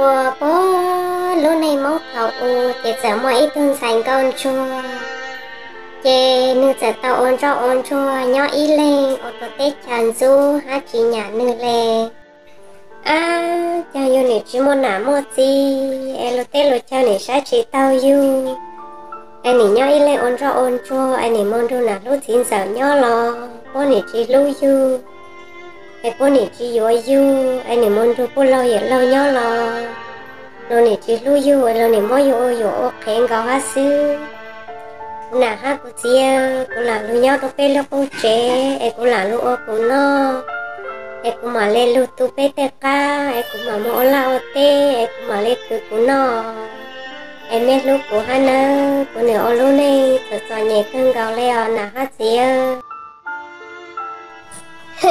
chùa bố lúc này mốt thầu u chỉ sợ mọi ít thương sành con chùa chê nữ sợ tàu ôn cho ôn chùa nhỏ ý lên ô tô tết tràn du, hát chỉ nhà nữ lê. à chào yêu nữ chỉ muốn nả một gì em lúc tết lúc chào nữ sẽ chỉ tàu yêu anh nữ nhỏ ý lên ôn cho ôn chùa anh nữ mong đâu nả lúc xin sợ nhỏ lo bố nữ chỉ lưu yêu cái bố này chỉ yêu yêu anh này muốn chụp bố lâu yêu lâu nhau lo nó này chỉ lu yu lâu này mới yêu yêu khen gạo hát sư nà hát cô chia cô là lu nhau đâu bé lúc cô chế em cô là lu ô cô nó em cô mà lên lu tu bé tê ca em cô mà mua lao tê em cô mà lên cứ cô nó em biết lúc cô hát nữa cô nị ô lu này thật sự nhẹ cưng gạo leo nà hát chia anh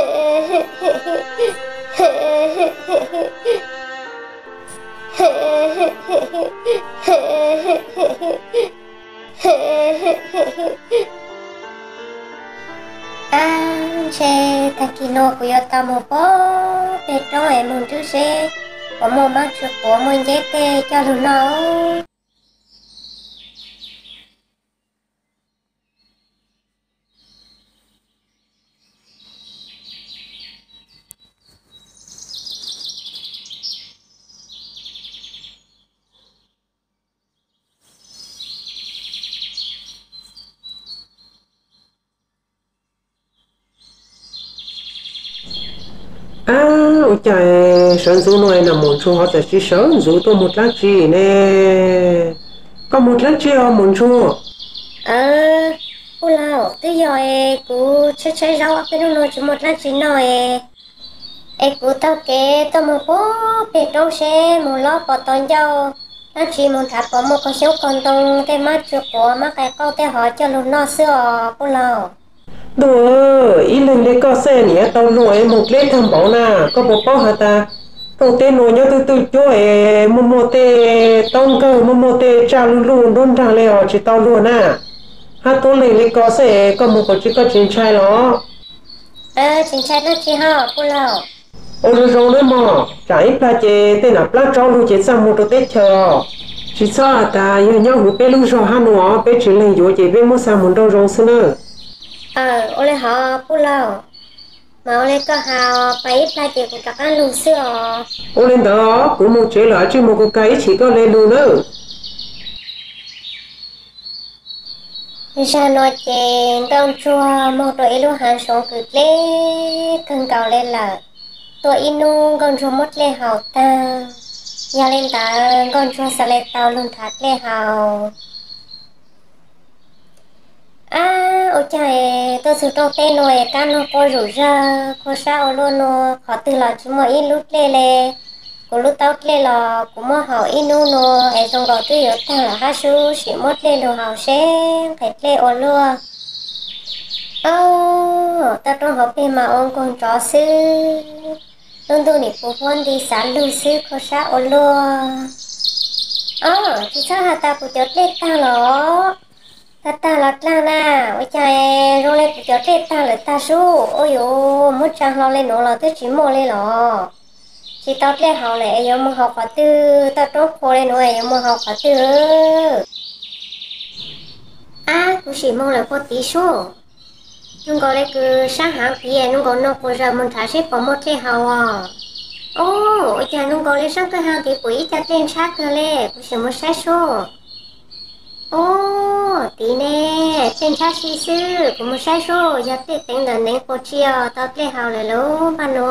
che takino kuyo tamo po petro e mun tu se có một mắt chụp của mình dễ tê cho lũ nó 我 sơn rú nuôi là muốn chú họ sẽ chỉ sớm rú tôi một lát chi nè. Có một lát chi không muốn chú ờ cô lão tôi giờ cô chơi chơi rau cái nó chỉ một lát chi nói em cô tao kể tao một bố biết đâu xe một lọ bỏ toàn dâu nó chỉ muốn thả bỏ một con xíu con tông tay mắt chụp của mắc cái câu tay hỏi cho lùn nó xưa cô lão Đùa, ý lên đây có xe nhé, tao nuôi một lết thằng bảo na, có bố bao hả ta? Tao tên nuôi nhớ từ từ chỗ ấy mua mua tê tông cơ mua mua tê cha luôn luôn luôn ra leo chỉ tao luôn à. Ha tôi lên để có xe có một cái chỉ có chuyện trai đó. Ờ chuyện trai nó chỉ hả cô lão ôi rồi rồi nữa mà. Trái pla chê tên là pla cho luôn chế sang một tết chờ. Chỉ sao ta yêu nhau hụt bé luôn rồi ha nó bé chỉ lên vô chế bé mua sang một đâu rồi nữa ờ ô lê họ bù lâu mà ô lê có hào bảy ba triệu của các anh lù xưa ô lên đó cũng một chế lại chứ một cái chỉ có lên luôn nữa ra nói chèn đông chua một đội lu hàng sống cực lê cần cầu lên là tôi inu con chua mất lê hào ta. Nhà lên ta con chua sẽ lên tàu luôn thắt lê hào à ôi trời tôi sử dụng tên rồi can nó có rủ ra có sao luôn nó khó từ là chúng mà ít lúc lê lê. Có lúc tao lê là cũng mà họ ít nu nó ở trong đó tôi ở thằng là hát su chỉ mất lê đồ họ sẽ phải lê ở luôn ô ta trong học bên mà ông còn chó sư luôn tôi đi phụ huynh đi sáng lưu sư có sao ở luôn ờ thì sao hả ta phụ chốt lê ta lo ta ta lọt la na ôi trời rồi lên cho chết ta lại ta su. Ôi yo mất trang lo lên nó là tới chỉ mua lên lọ chỉ tao lên học lại yo mua học và tư. Tao trốn khô lên rồi yo mua học và tư. À cũng chỉ mua lại có tí số nhưng có đấy cứ sáng hàng kia nhưng có nó có giờ mình thả xếp vào một cái hào à ô, ôi trời nhưng có lấy sáng cái hàng thì quỷ cho lên, sát cơ lệ cũng chỉ một sai số ô tí nè cha sĩ sư có sai số giờ tết tính là nên cô chia tao hào lại luôn, bạn nô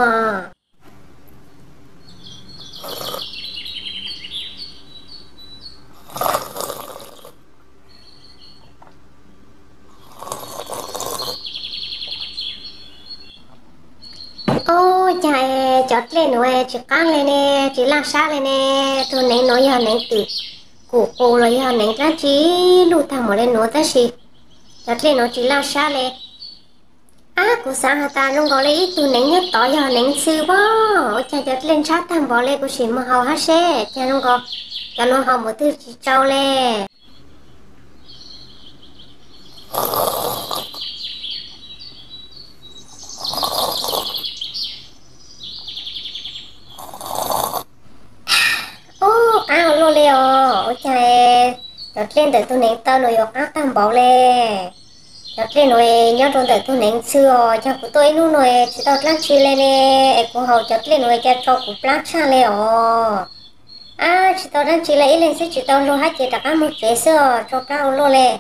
ô chạy chót lên rồi chỉ căng lên nè chỉ làm sát lên nè tôi nên nói giờ nên tự cổ cô lấy ya neng ra chỉ lù thằng một lên nó ta chỉ đặt lên nó chỉ lao xa lên à cô sang ta luôn gọi lấy tu nén nhất tỏ ya nén sư bó. Cha đặt lên sát thằng bỏ lên cô xin mà hầu hát xe cha luôn gọi cha nung hầu một thứ chỉ trâu lên lâu leo ôi cha lẹ đợt lên đợt tôi nén tơ nồi ốc ác tam bảo lẹ đợt lên nồi nhớ trong đợt tôi nén xưa cha của tôi nu nồi chỉ đợt lát chi lên nè cũng hậu đợt lên nồi cha à, cho cũng lát cha lẹ ồ à chỉ đợt lát chi lên lên sẽ chỉ đợt lô hát chỉ đặt ăn một chế xưa, cho cao lô lẹ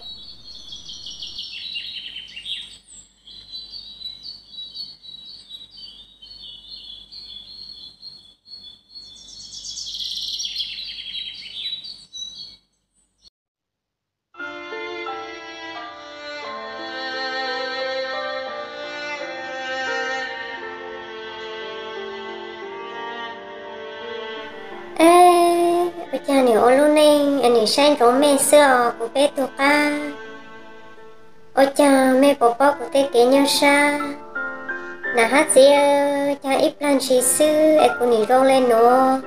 nên anh ấy sang chỗ mẹ xưa của bé tụi ba ôi cha mẹ bố bố của tê kế nhau xa. Nà hát gì cha ít plan chỉ sư ai cũng nhỉ rong lên nó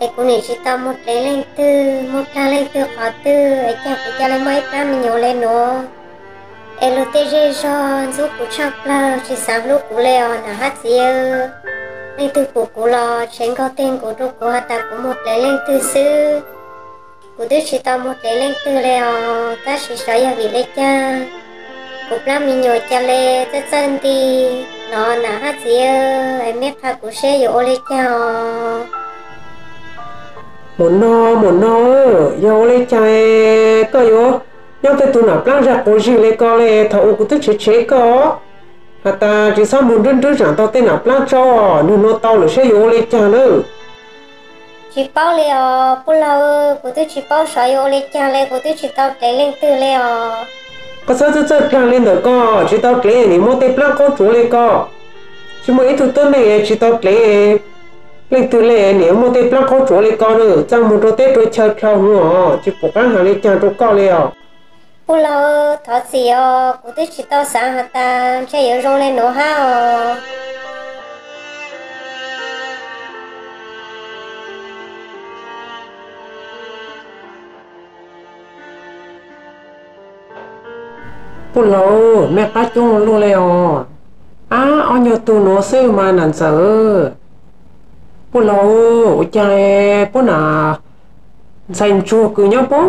ai cũng nhỉ chỉ tao một lấy lên tư, một la lên tư khó tư. Ai cha của cha lên mấy plan mình nhiều lên nó ai lo tê dê cho giúp của cha là chỉ sáng lúc của leo nà hát gì nên từ của cô lo tránh có tên của đô của ta của một lấy lên từ sư của tôi chỉ tao một lấy lên từ leo ta chỉ sợ ya vì lấy cha. Mình nhồi cha lê, ta chân đi. Nó nà hát gì em biết tha của sẽ yo lấy cha muốn nó muốn nó yo lấy cha có yo nhau tới tụi nào plan ra của gì lấy có lấy thầu của tôi chỉ chế có. Ta chỉ sao muốn đơn đơn giản tao tên là plan cho nhưng nó tao là sẽ vô lên cha nữa chỉ bao liều bù lâu của tôi chỉ bao sợ vô lên cha lên của tôi chỉ tao chạy lên từ liều có sao chứ chứ plan lên được co? Chỉ tao chạy thì mua tên plan con chủ lên co. Chỉ mỗi thứ tuần này chỉ tao chạy lên từ lên nếu mua tên plan con chủ lên co nữa chẳng muốn đồ tết rồi chờ chờ nữa chỉ bộ cái hàng lên cha đồ co liều bù lâu thọ gì ờ của tôi chỉ tao sáng hả ta chạy ở trong lên nó ha ờ cô lô mẹ cá chung luôn liều á, ô nhiều tụ nó sư mà nản sợ. Bù lâu chạy cô nà dành cho cứ nhau bố.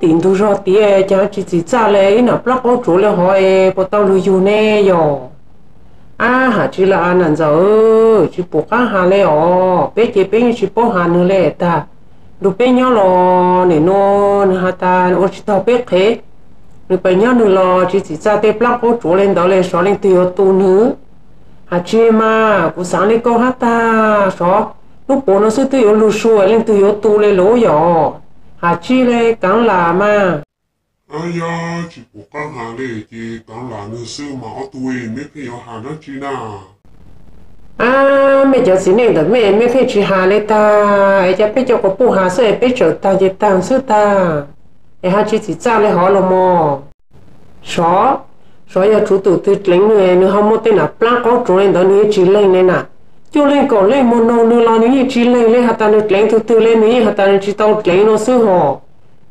Tìm thu ra tiền cha chỉ chỉ trả lại nó block ô chú lê hỏi, bố tao lưu yêu nè yo à hả chỉ là anh anh giờ chỉ bố cá hà lê ồ bé chế bé chỉ bố hà nữa lê ta. Đủ bé nhớ lò, nè nó hà ta nó chỉ tao bé khế lúc bé nhớ nữa lo chỉ chỉ ra tiền block bố chủ lên đó lên xóa lên tiêu tu nữa à chị mà cũng sáng lên câu hát ta xóa lúc bố nó sẽ tự yếu lù xua lên tự yếu tu lên lỗ nhỏ hà chi lên cắn là mà ai ya chỉ có căng hà lệ chỉ cắn là nữ sư mà ở tuổi, mấy khi ở hà nó chi nào? À mẹ cho xin nên đó mẹ mẹ khi chỉ hà lệ ta ai cho biết cho có bố hà sẽ biết cho ta chỉ tăng sư ta ai hà chỉ chỉ cha lê họ là mò số số giờ chủ tụ tự lấy người nữa không một tên là plan có chủ lên đó nữa chỉ lên này nè cho lên cổ lên một nô nữa là những chỉ lên lên hạt ta được lên từ từ lên những hạt ta chỉ tàu lên nó sư họ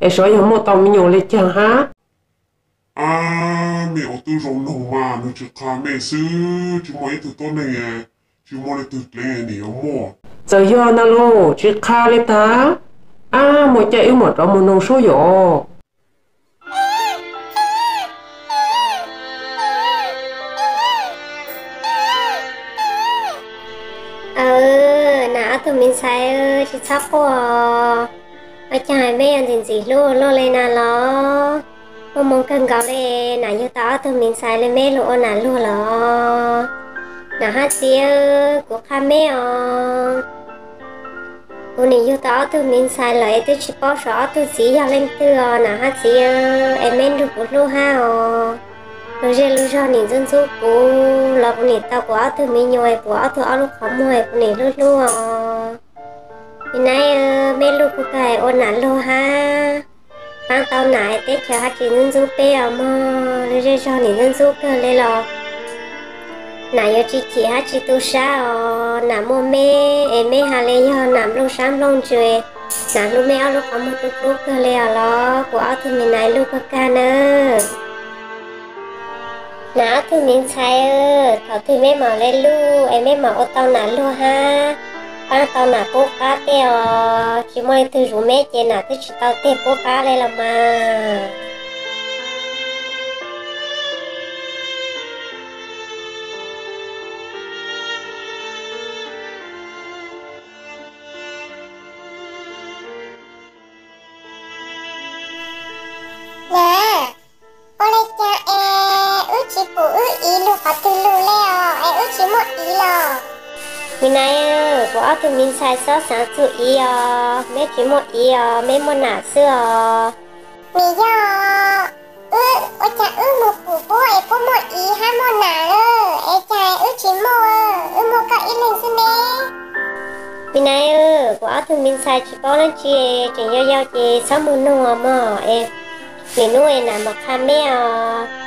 ai nói giờ một tàu mình nhổ lên chẳng hả à mẹ ô tô rồng nồng mà nó chỉ khá mẹ sư chỉ mỗi từ tôi này à. chỉ mỗi từ lên này ở mò. Giờ giờ nó lô chỉ khá lên ta à một chạy yêu một trong một nô số dỗ ờ ừ, nãy tụi mình sai chị sắp quá à. ở chài mấy anh thì gì luôn luôn lên nào lo mà mong cần gọi lên, nãy như tao, tụi mình sai lên mê luôn, nãy luôn lo nãy hát xía của kha mấy ờ cô này như tao tụi mình sai lại tôi chỉ bảo rõ, tôi chỉ cho lên từ nãy hát xía em em được một lô ha ờ. Rồi giờ lúc sau dân số cô là này tao quá từ mình nhồi quá từ áo lúc không mua cô này lúc lúc ờ. Thì nay bên lúc cô cái ôn nản lô ha. Mang tao nãy tết chờ hát chỉ dân số bé ờ, à mà rồi giờ sau nhìn dân số cơ lên lò nãy giờ chị chị hát chị tu sa ờ nãy mua mẹ em mẹ hà lên giờ nãy lúc sam lúc chơi nãy lúc mẹ áo lúc không mua lúc lúc cơ lên lo, của áo thì mình này lúc có ca nữa nã thì mình sai ơ thảo thì mấy mà lên lu em mấy mà ô tao nà lu ha. Ba tao nà bố cá tê chỉ mới từ rủ mẹ chè nà từ chỉ tao tê bố cá đây là mà. Này bố từ mình sai sót sáng chủ ý à? Mẹ chỉ một ý à? Mẹ muốn nà xưa à? Mì do ước ô cha ước một phụ bố e bố một ý ha một nà ơ? E cha ước chỉ một ơ ước một có ý lên xin nè. Mình này bố từ mình sai chỉ bao lên chị chỉ nhau nhau chị sáu mươi nô mà em mình nuôi nà mà khá mẹ à à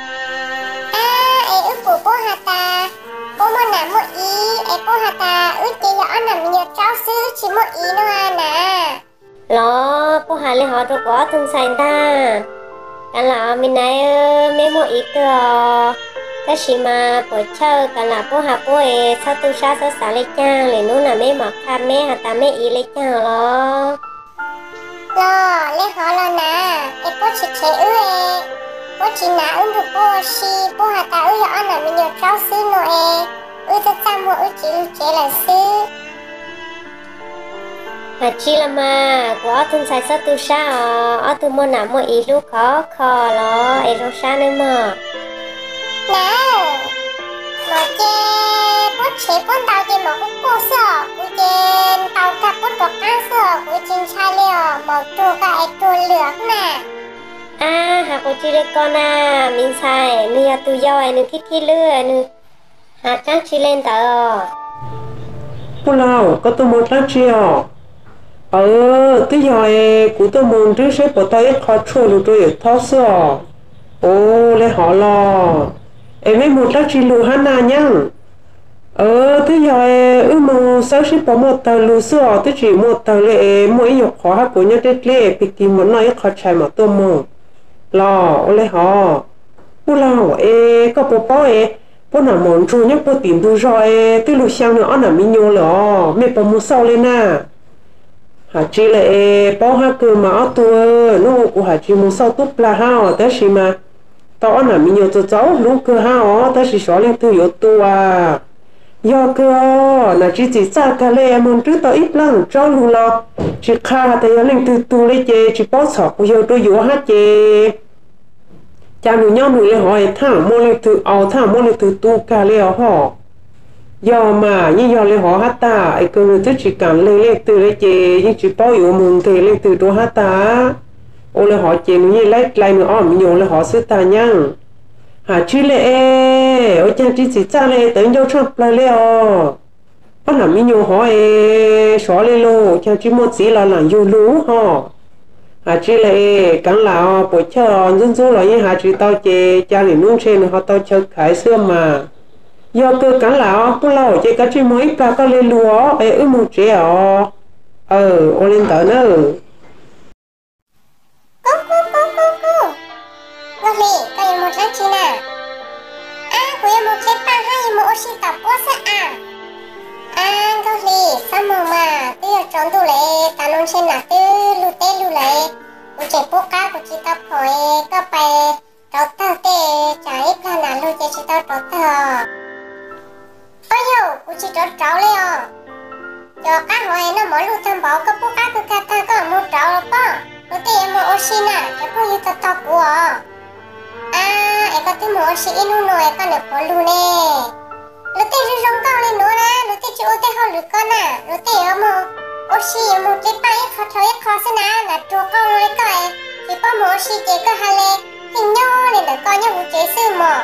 bố một nà một ý. E bố hà ta ước chỉ rõ nà mình nhớ cháu sư chỉ một ý nữa à nà. Lo bố hà lên họ đâu có thân sai ta. Cả là mình này mẹ một ý cơ cái gì mà bố chơi cả là bố hà bố ấy sao tu sa sao xả lấy cha lấy nó là mẹ mà khá mẹ hà ta mẹ ý lấy cha lo lo lê họ lo nà. E bố chỉ chế ư e bố chỉ nà ư được bố si bố hà ta ư rõ nà mình nhớ cháu sư nô e ư cho cha mua ư chỉ lưu chế là sư hà chi là mà có thân sai sao tu sa ở tu mua nào mua ý lúc khó khó lo ấy rồi sa nữa mà nà mà chê bố chế bố tàu chê mà cũng cô sợ bố chê tàu cả bố đọc á sợ bố chê cha liều mà trù cả e trù lược nà à hà cô chi đấy con à. Mình sai mình tu do ấy nữa kít lưa, lừa nữa hà chắc chi lên tờ. Cô nào, có tôi một lát à? ờ tôi giờ này, cụ tôi muốn trước sẽ bỏ tay khó chua lụt rồi tháo sữa ô lấy họ lo em ấy một lát chi lưu hắn na nhá? Ờ tới giờ ư ừ, mà sao sẽ bỏ một tờ lù sữa tới chỉ một tờ lệ mỗi nhọc khó hát của nhau tết lệ bị tìm một nói khó chạy mà tôi mua lo ô lấy họ bố lao ê, có bố bố ê. Bố nào mòn chu nhóc bố tìm tu rồi tới lúc sáng nữa anh mình nhô lọ mẹ bố mua sau lên à hà chỉ là bố ha cơ mà ở tu nó của hà chỉ mua sau túp là ha ở đó xí mà. Tao anh mình nhô cho cháu lúc cơ ha ở đó xí xóa lên tu yếu tu à yo cơ là chỉ chỉ xa cả lệ muốn trước tao ít lắm, cho luôn lo chỉ kha tại linh từ tu lấy chê chỉ bó sọ của yếu tôi yếu hát chê. Cha nữ nhau nữ lệ hỏi thẳng môn lệ từ ao thẳng môn lệ từ tu cả lệ họ yo mà, như yo lệ họ hát ta, ai cơ người tức chỉ cần lệ lệ từ lệ chê nhưng chỉ bao yếu muốn thì lệ từ đó hát ta. Ô lệ họ chê như lấy lại nữa ôm nhiều lệ họ sư ta nhăng hà chú lệ ô cha chỉ chỉ cha lệ tới nhau trong lại lệ ờ bắt làm mình nhiều hỏi xóa lệ lô cha chú một chỉ là làm yêu lú họ à chỉ là cắn là buổi chờ dân du là như hà chú tao chê cha liền nuông trên họ tao chờ khải xưa mà. Do cơ cắn là bố lâu chê cá chỉ mới cả có lên lúa ấy ư một trẻ ờ ờ ô lên tờ nữa. Cú cú cú cú cú Ngọc lì, một lát chi nà À, của yêu một kết ba hai yêu một ô tập quá sẽ à. À, có lì, sao mà mà? Tư ở trốn tù lệ, ta nôn trên là tư lù tê lù lệ. Của trẻ bố cá của chị tập hỏi Có bè. Tró tờ tê, chả ít là nà lù chế chị tao tró tờ. Ôi dồ, của chị tró tró lê à Cho cá hỏi nó mỗi lù thầm bảo Có bố cá của cá ta có một tró lắm bó lù tê em một ô xin à cho bố yêu tao tao của à À, em có tí một sĩ nu nồi con được có luôn nè. Nó tê rung rung con lên nữa nè, nó tê ô tê họ lử con à, nó tê ở một ô sĩ một cái bay khó thối khó xin à, là chua con rồi coi. Thì có một ô sĩ chế cơ hà lê, hình nhau nên được con nhau vụ chế sư mò.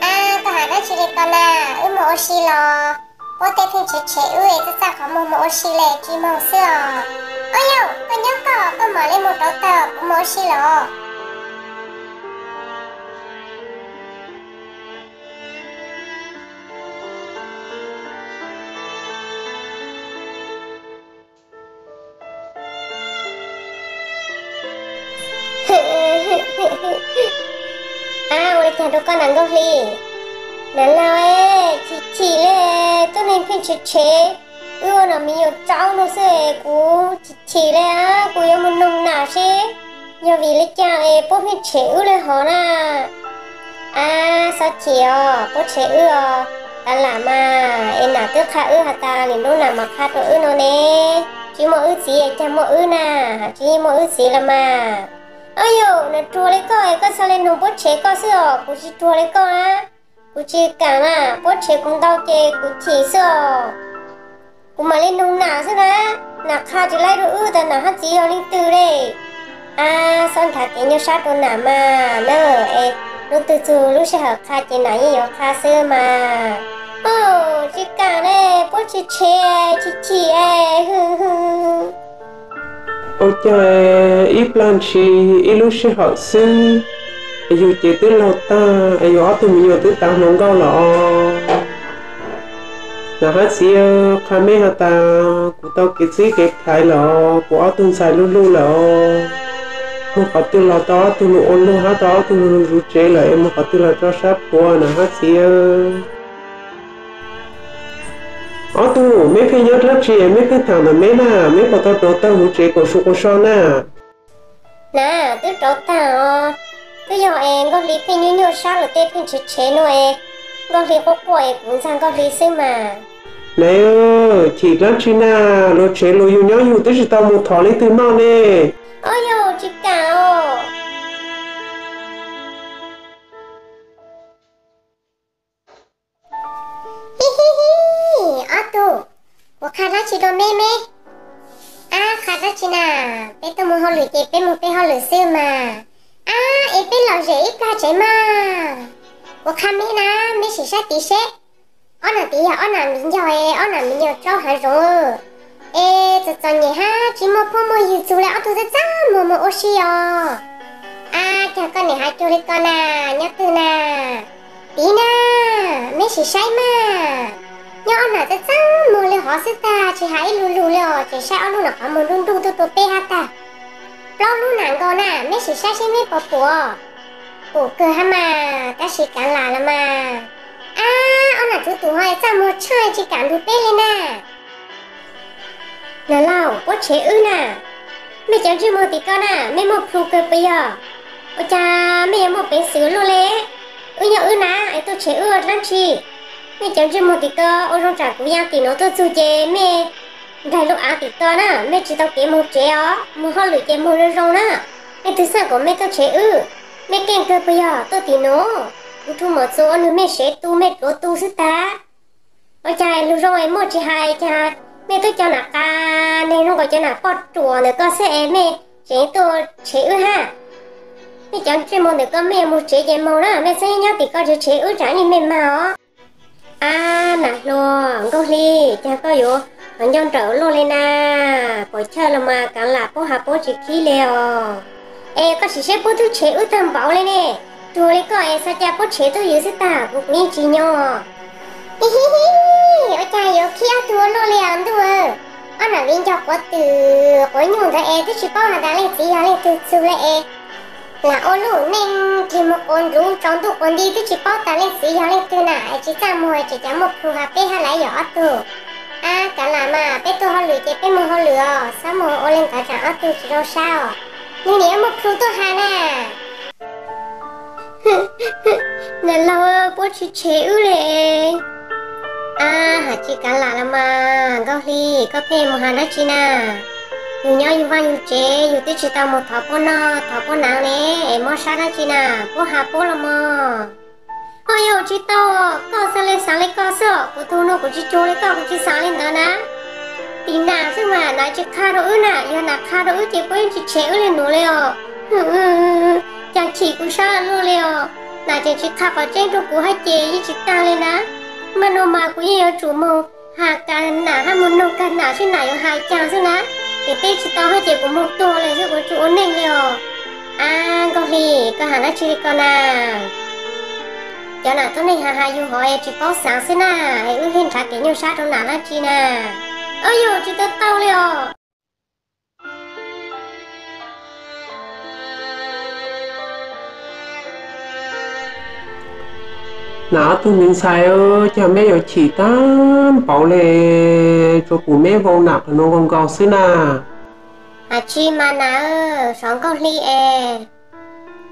À, có hà đó chỉ được con à, ư một ô sĩ lò. Bố tê phim chế chế ư ấy, tất cả có một một ô sĩ lệ, chỉ mong sư à. Ôi dâu, con nhớ có, con mở lên một đầu tờ, một ô sĩ lò. À ôi cha đâu con ăn gốc lì nè lao ê, chị chị lê mình cháu nó sẽ chỉ chỉ một nông nhờ vì lấy cha ấy bố phải chế lên họ na à sao chiều bố chế ưa ta là mà em nào tức khá ưa hả ta, liền lúc nào mà khá tôi nó nè. Chỉ một ưa gì, cha một ưa nà chỉ một ưa gì là mà. Ayo, yo nó chua lấy coi có sao lên nông bố chế có sữa? Cú chỉ chua lấy coi á. Cú chỉ cả mà bố chế cũng đau chê cú chỉ sữa. Cú mà lên nông nào thế nè nà khá chỉ lấy rồi ưa ta nà hát gì ở lên từ đây. À son thà cái nhau sát con nà mà nơ ê. Lúc từ từ lúc sẽ học khá chỉ nói nhiều khá sơ mà. Ô chỉ cả nè bố chỉ chê chỉ chỉ ê hừ hừ ô cha ít plan chi ít lúc sẽ học sư dù chỉ tới lâu ta ai ở tụi mình yêu tới ta mong câu lọ. Là hát gì khá mấy hạt ta, của tao cái gì cái thái lọ, của ở tụi xài lu lu lọ. Một cái từ lọ đó tụi lu ôn lu hát đó tụi lu lu chế lại một cái từ lọ cho sắp của là hát gì mấy cái nhớ rất chi mấy cái thằng là mấy na mấy cái tao tao tao hụt chế của số của sao na nè tôi trộn tao tôi giờ em có lý phi như nhiều sao là tết phi chế chế nữa em có lý có quậy cũng sang có lý xí mà. Này ơi chỉ lắm chi na lo chế lo yêu nhau yêu tới chỉ tao một thọ lấy từ mau nè. Ôi yo chị cao hi hi hi ở tù của khá ra chỉ à khá ra chỉ nà. Bé tôi muốn họ lửa chế bé một bé họ lửa sư mà. À em mà na mê chỉ sát tí xế ở nào tí ở nào mình giờ ở nào mình cho hả rồi ê tôi cho nhỉ ha chỉ một phong yêu chú lại tôi rất chắc một một ô xì à à con này hai chú đi con à nhớ từ nà. Na mê chỉ say mà nhớ ông rất chắc một lời họ sẽ ta, chỉ hãy lù lù lò, chỉ sao luôn là có một luôn đu tu tu pe ha ta. Lo luôn nàng con à mấy chỉ say xem mấy bỏ bỏ bỏ cơ ha mà, ta chỉ cả là là mà. À ông nào chú tụ hỏi sao mua chơi, chỉ cảm được pe lên à? Là lao bố chế ư nè mẹ cháu chưa mua tí con à mẹ một phu cơ bây giờ ôi cha mẹ một bé xứ luôn lẽ ư nhớ ư nà ấy tôi chế ư, lắm chi mẹ cháu chứ một tí cơ ô trong trả cũng nhau thì nó thật sự chế mẹ đại lúc á tí to à mẹ chỉ tao kế một chế ó, một hoa lửa chế một rơi rong nè mẹ thứ sao có mẹ tao chế ư. Mẹ kèn cơ bây giờ tôi tí nó tôi thu mở số nữa mẹ sẽ tu mẹ đổ tu sức ta. Ôi trời lúc rồi một chỉ hai cha mẹ tôi cho nà ca nên nó có cho nà bọt chùa nữa có sẽ mẹ chế tôi chế ư ha. Mẹ chẳng chế một nữa có mẹ một chế chế màu đó mẹ sẽ nhau thì có chế ư trả như mẹ màu à nà lo có li cha có yếu anh dọn trở luôn lên na bỏ chơi là mà cả là bố hà bố chỉ khí leo ê, có chỉ xếp bố tôi chế ư thầm bảo lên nè. Tôi lấy có ê sa cha bố chế tôi yếu sẽ tả cũng nghe chỉ nhau hi hi hi cha yếu khi ăn tua lô liền tua anh nào linh cho có từ có nhung ra e tức chỉ bảo là đã lên tí lên từ từ lại là ôn lũ ninh thì một ôn rú trong tụ con đi tức chỉ bao ta lên tí lên từ nãy chỉ cha mùa chỉ cha một phù hợp bê hà lại nhỏ tu à cả là mà bê tôi họ lửa chế bê mùa họ lửa, sao mùa ôn lên cả trả tu chỉ đâu sao? Nhưng nếu một phù tôi hà nè nè lâu bố chỉ chế ư lệ. À hả chị cả là mà có li có phê một hàng đó chị nè nhiều nhau yêu văn chế yêu tích chị tao một thọ bố nó thọ bố nào nè em mua sao đó chị nà bố hà bố là mà ôi yêu chị tao có sao lên sáng lên, có sợ, của thu nó của chị chú lên, có của chị sáng lên đó nè tí nào chứ mà nói chị kha đỡ ư nè yêu nè kha đâu chị quên chị chế ư lên nữa liền chẳng chỉ cũng sao luôn liền là chị chị kha có trên trong của hai chị chị ta lên đó mà nó mà cũng yêu chủ mù, hà cả nà ha muốn nông cả nà xin nà hai chàng xin nà thì tết chỉ tao hai chị cũng một tô này, chứ của chú ổn định liều à có gì, có hà nó chỉ con à. Cho nà tôi này hà hà yêu hỏi, chị có sáng xin nà hãy hiện trả cái nhiều sát trong nà là chi nà ơi yo chị tao tao liều nà tu mình sai ơ, cha mẹ ở chỉ tan bảo lệ cho cụ mẹ vong nạp nó còn cao xứ nà. à chi mà nà ơ sáng con li e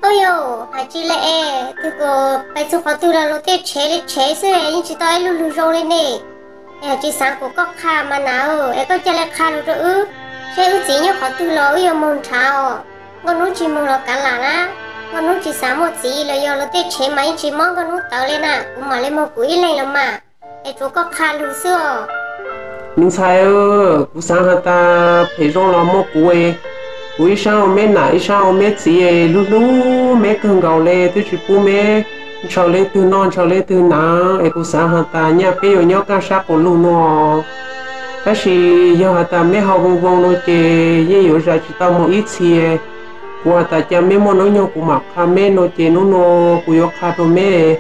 ôi yo à chi lệ e tu cô bây giờ họ tu là lô tê chế để chế xứ e nhưng chỉ tao lu lu rô lên nè e chỉ sáng của có kha mà nà ơ e có cha lệ kha lu rồi ư chế ư chỉ nhớ họ tu lo ơ mong chào con nói chỉ mong lo cả là nà con nói chỉ sáng một gì là do nó tê chế máy, chỉ mong con nói tao lên à cũng mà lên một quý này là mà e chú có khá lưu xưa. Nhưng sai ơ, cú sáng hả ta phải rong lo một cụ ấy cụ ấy sao mẹ nãy sao mẹ chị ấy lúc lúc mẹ cần gạo lê tôi chỉ bố mẹ. Cho lê từ non cho lê từ ná. Ấy cú sáng hả ta nhà bé ở nhau ca sát của luôn nó cái gì giờ hả ta mẹ học vong vong nó chê ye yếu ra chỉ tao một ít gì cụ hả ta cha mẹ muốn nói nhau cụ mặc khá mẹ nó chê nó nó cụ yếu khá đồ mẹ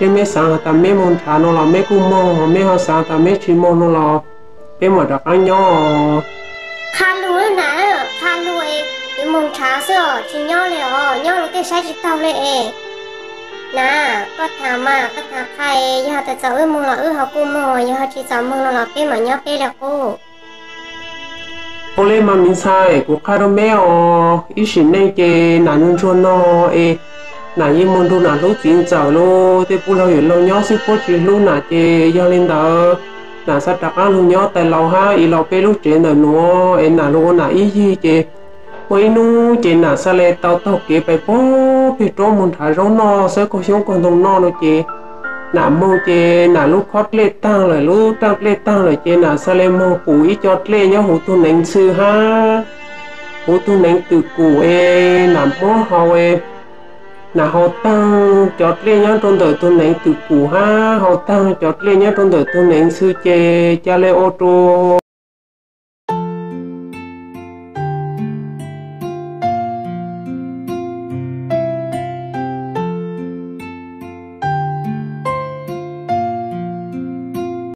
chứ mẹ sáng hả ta mẹ muốn thả nó là mẹ cũng mong mẹ họ sáng ta mẹ chỉ mong nó là bé mà đặt ăn nhỏ kha lúa nè kha lúa nhưng mong chả sợ chỉ nhỏ lẹ ờ nhỏ là cái sai chỉ tao lẹ nè có thà mà có thà khai giờ ta cháu ơi mong là ư học cô mong giờ chỉ cháu mong là bé mà nhỏ bé là cô ờ ý xin nên chê nà nương cho nó ê nà yên mong đồ na lu jin cháu lu thế bù lo yu lo nyo si po chi lu na chê yo lên đó na sa ta ăn lu nyo tại lo ha i lo bé lu che na no e na lu na ý gì chê quay nu che na sa le tao tao kế pe po, pe trốn mong tha ro nó sẽ có xiong ko đồng nó nó chê nà mong chê nà lúc khót lê tăng rồi lúc tăng lê tăng rồi chê nà sa lê mong cú ý chót lê nhá hủ tu nánh sư ha. Hủ tu nánh từ cú ê, nà mô hào ê. Nà hào tăng chót lê nhá trong đời tu nánh từ cú ha. Hào tăng chót lê nhá trong đời tu nánh sư chê, cha lê ô tô